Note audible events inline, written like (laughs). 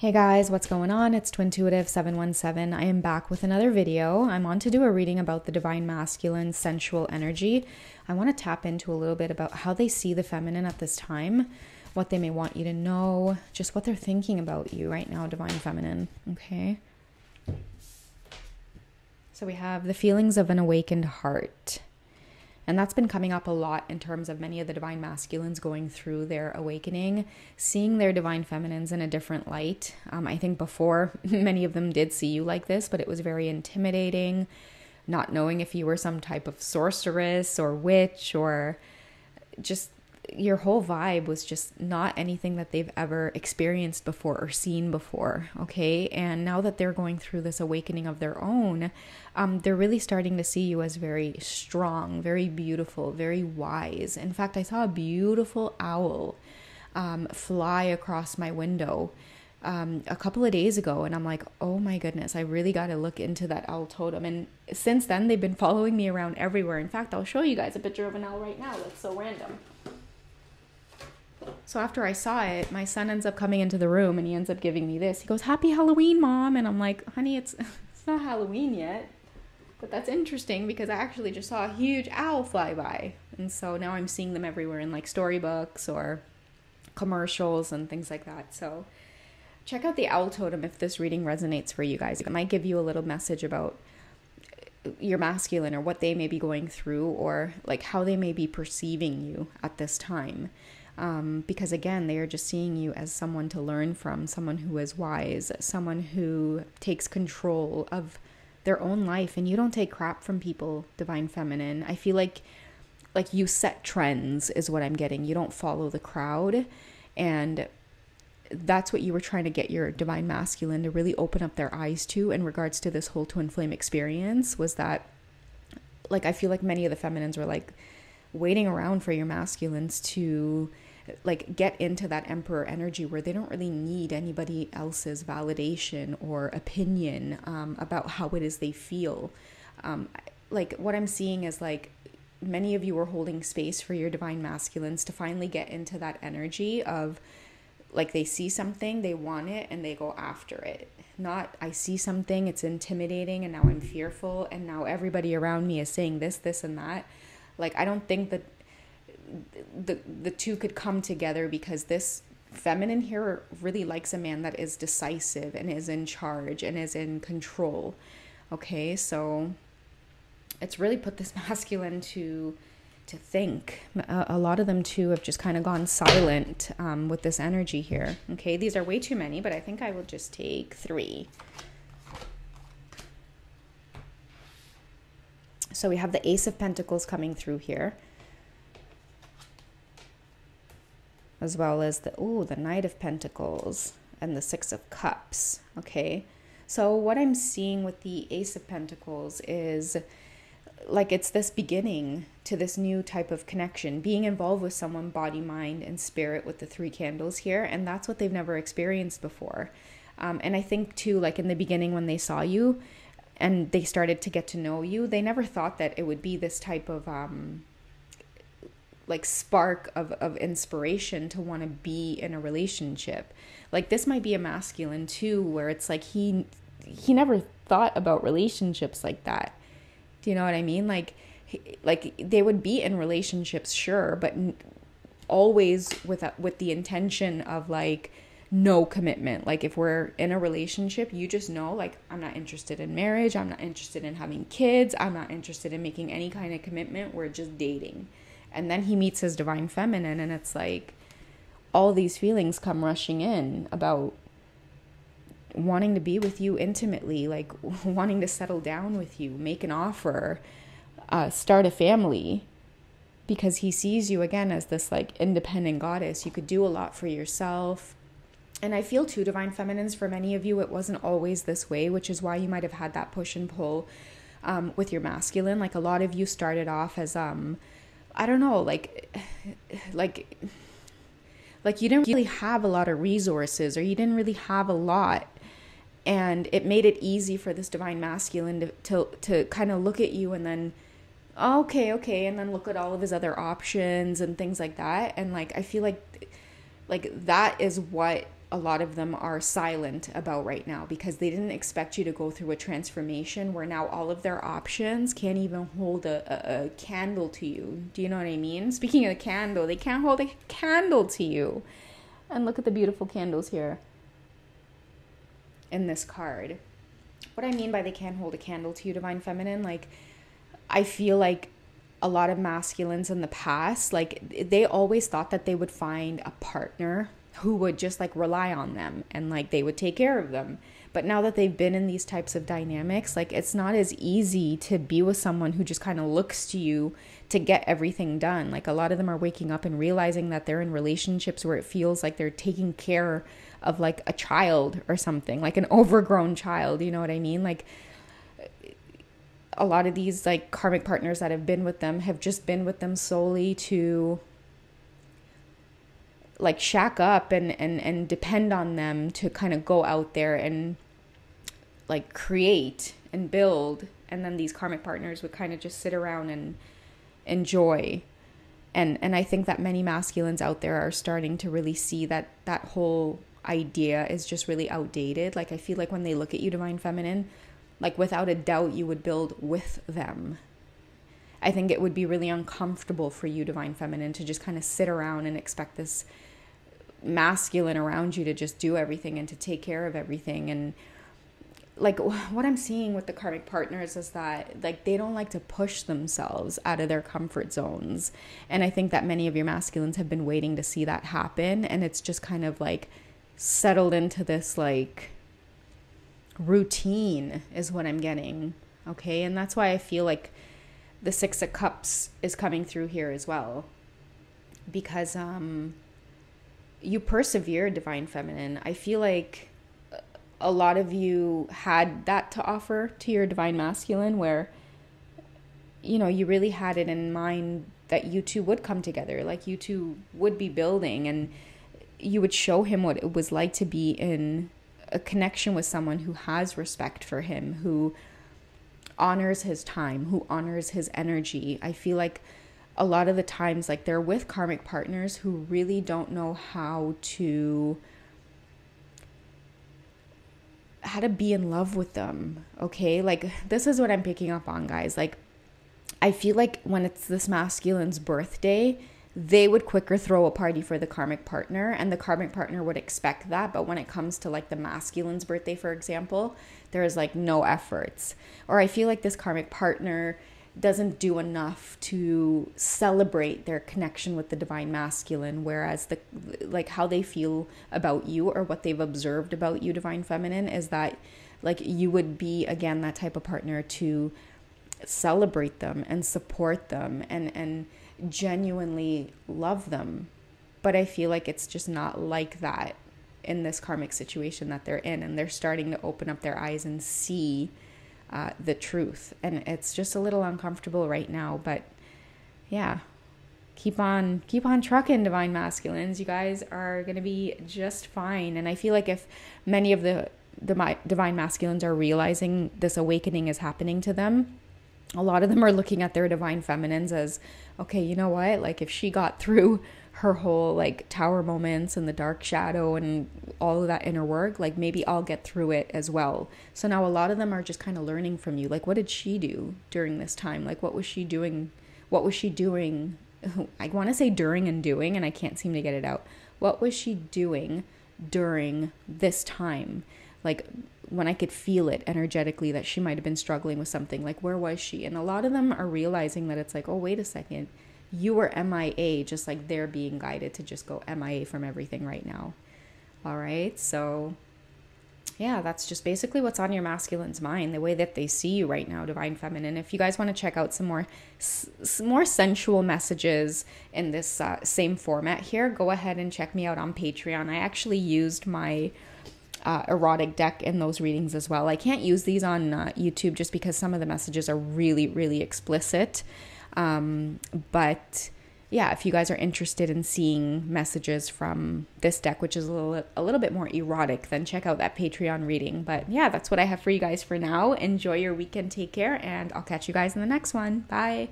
Hey guys, what's going on? It's Twintuitive717. I am back with another video. I'm on to do a reading about the divine masculine sensual energy. I want to tap into a little bit about how they see the feminine at this time, what they may want you to know, just what they're thinking about you right now, divine feminine. Okay. So we have the feelings of an awakened heart. And that's been coming up a lot in terms of many of the divine masculines going through their awakening, seeing their divine feminines in a different light. Um, I think before (laughs) many of them did see you like this, but it was very intimidating, not knowing if you were some type of sorceress or witch or just your whole vibe was just not anything that they've ever experienced before or seen before. Okay. And now that they're going through this awakening of their own, um, they're really starting to see you as very strong, very beautiful, very wise. In fact, I saw a beautiful owl um, fly across my window. Um, a couple of days ago, and I'm like, oh my goodness, I really got to look into that owl totem. And since then, they've been following me around everywhere. In fact, I'll show you guys a picture of an owl right now. That's so random. So after I saw it, my son ends up coming into the room and he ends up giving me this. He goes, "Happy Halloween, mom." And I'm like, "Honey, it's (laughs) it's not Halloween yet." But that's interesting because I actually just saw a huge owl fly by. And so now I'm seeing them everywhere in like storybooks or commercials and things like that. So check out the owl totem if this reading resonates for you guys. It might give you a little message about uh, your masculine or what they may be going through or like how they may be perceiving you at this time. Um, because again, they are just seeing you as someone to learn from, someone who is wise, someone who takes control of their own life, and you don't take crap from people, divine feminine. I feel like like you set trends is what I'm getting. You don't follow the crowd, and that's what you were trying to get your divine masculine to really open up their eyes to in regards to this whole twin flame experience was that like I feel like many of the feminines were like waiting around for your masculines to like get into that emperor energy where they don't really need anybody else's validation or opinion um, about how it is they feel. Um, like what i'm seeing is like many of you are holding space for your divine masculines to finally get into that energy of like they see something they want it and they go after it. Not i see something it's intimidating and now i'm fearful and now everybody around me is saying this this and that. Like i don't think that the the two could come together because this feminine here really likes a man that is decisive and is in charge and is in control. Okay, so it's really put this (laughs) masculine to to think. A, a lot of them too have just kind of gone silent um, with this energy here. Okay, these are way too many, but I think I will just take three. So we have the Ace of Pentacles coming through here. As well as the oh the knight of pentacles and the six of cups okay? So what i'm seeing with the ace of pentacles is like it's this beginning to this new type of connection being involved with someone body mind and spirit with the three candles here and that's what they've never experienced before. Um, and i think too like in the beginning when they saw you and they started to get to know you they never thought that it would be this type of um, like spark of, of inspiration to want to be in a relationship. Like this might be a masculine too where it's like he he never thought about relationships like that. Do you know what i mean? Like like they would be in relationships sure but always with with the intention of like no commitment. Like if we're in a relationship you just know like i'm not interested in marriage i'm not interested in having kids i'm not interested in making any kind of commitment we're just dating and then he meets his divine feminine, and it's like all these feelings come rushing in about wanting to be with you intimately, like (laughs) wanting to settle down with you, make an offer, uh, start a family. Because he sees you again as this like independent goddess. You could do a lot for yourself. And I feel too, divine feminines, for many of you, it wasn't always this way, which is why you might have had that push and pull um, with your masculine. Like a lot of you started off as um, I don't know, like (sighs) like like you didn't really have a lot of resources or you didn't really have a lot. And it made it easy for this divine masculine to to, to kind of look at you and then oh, okay okay and then look at all of his other options and things like that. And like i feel like like that is what a lot of them are silent about right now because they didn't expect you to go through a transformation where now all of their options can't even hold a, a, a candle to you. Do you know what I mean? Speaking of a candle, they can't hold a candle to you. And look at the beautiful candles here in this card. What I mean by they can't hold a candle to you, Divine Feminine, like, I feel like a lot of masculines in the past, like, they always thought that they would find a partner who would just like rely on them and like they would take care of them. But now that they've been in these types of dynamics, like it's not as easy to be with someone who just kind of looks to you to get everything done. Like a lot of them are waking up and realizing that they're in relationships where it feels like they're taking care of like a child or something, like an overgrown child, you know what I mean? Like a lot of these like karmic partners that have been with them have just been with them solely to like shack up and and and depend on them to kind of go out there and like create and build. And then these karmic partners would kind of just sit around and enjoy. And and I think that many masculines out there are starting to really see that that whole idea is just really outdated. Like I feel like when they look at you divine feminine like without a doubt you would build with them. I think it would be really uncomfortable for you divine feminine to just kind of sit around and expect this masculine around you to just do everything and to take care of everything. And like what i'm seeing with the karmic partners is that like they don't like to push themselves out of their comfort zones. And i think that many of your masculines have been waiting to see that happen. And it's just kind of like settled into this like routine is what i'm getting okay? And that's why i feel like the six of cups is coming through here as well. Because um you persevere, divine feminine. I feel like a lot of you had that to offer to your divine masculine where you know you really had it in mind that you two would come together like you two would be building and you would show him what it was like to be in a connection with someone who has respect for him who honors his time who honors his energy i feel like a lot of the times like they're with karmic partners who really don't know how to how to be in love with them okay? Like this is what i'm picking up on guys. Like i feel like when it's this masculine's birthday they would quicker throw a party for the karmic partner and the karmic partner would expect that. But when it comes to like the masculine's birthday for example there's like no efforts. Or i feel like this karmic partner doesn't do enough to celebrate their connection with the divine masculine whereas the like how they feel about you or what they've observed about you divine feminine is that like you would be again that type of partner to celebrate them and support them and and genuinely love them. But i feel like it's just not like that in this karmic situation that they're in and they're starting to open up their eyes and see uh, the truth. And it's just a little uncomfortable right now, but yeah, keep on keep on trucking divine masculines. You guys are going to be just fine. And i feel like if many of the, the divine masculines are realizing this awakening is happening to them a lot of them are looking at their divine feminines as okay you know what? Like if she got through her whole like tower moments and the dark shadow and all of that inner work, like maybe I'll get through it as well. So now a lot of them are just kind of learning from you. Like, what did she do during this time? Like, what was she doing? What was she doing? (laughs) I want to say during and doing, and I can't seem to get it out. What was she doing during this time? Like, when I could feel it energetically that she might have been struggling with something, like, where was she? And a lot of them are realizing that it's like, oh, wait a second you were MIA, just like they're being guided to just go MIA from everything right now. All right. So, yeah, that's just basically what's on your masculine's mind, the way that they see you right now, divine feminine. If you guys want to check out some more, some more sensual messages in this uh, same format here, go ahead and check me out on Patreon. I actually used my uh, erotic deck in those readings as well. I can't use these on uh, YouTube just because some of the messages are really, really explicit. Um, but yeah, if you guys are interested in seeing messages from this deck, which is a little a little bit more erotic, then check out that Patreon reading. But yeah, that's what I have for you guys for now. Enjoy your weekend, take care, and I'll catch you guys in the next one. Bye.